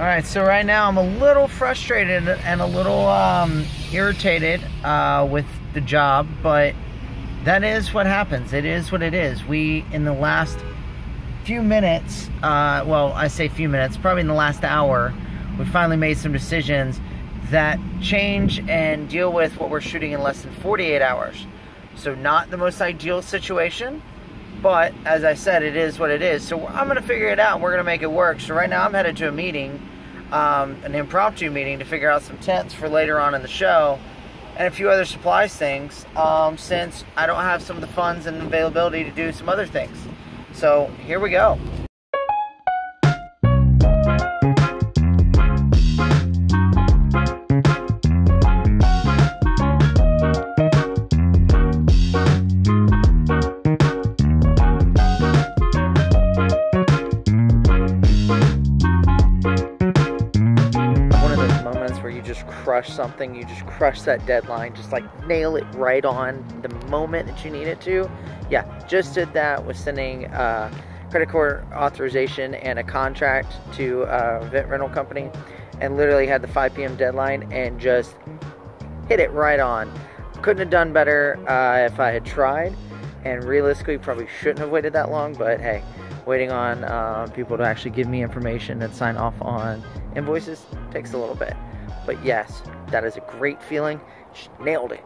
All right, so right now I'm a little frustrated and a little um, irritated uh, with the job, but that is what happens. It is what it is. We, in the last few minutes, uh, well, I say few minutes, probably in the last hour, we finally made some decisions that change and deal with what we're shooting in less than 48 hours. So, not the most ideal situation, but as I said, it is what it is. So, I'm going to figure it out and we're going to make it work. So, right now, I'm headed to a meeting, um, an impromptu meeting to figure out some tents for later on in the show and a few other supplies things um, since I don't have some of the funds and availability to do some other things. So here we go. Crush something, you just crush that deadline, just like nail it right on the moment that you need it to. Yeah, just did that with sending uh, credit card authorization and a contract to a event rental company and literally had the 5 p.m. deadline and just hit it right on. Couldn't have done better uh, if I had tried, and realistically, probably shouldn't have waited that long, but hey, waiting on uh, people to actually give me information and sign off on invoices takes a little bit. But yes, that is a great feeling. Just nailed it.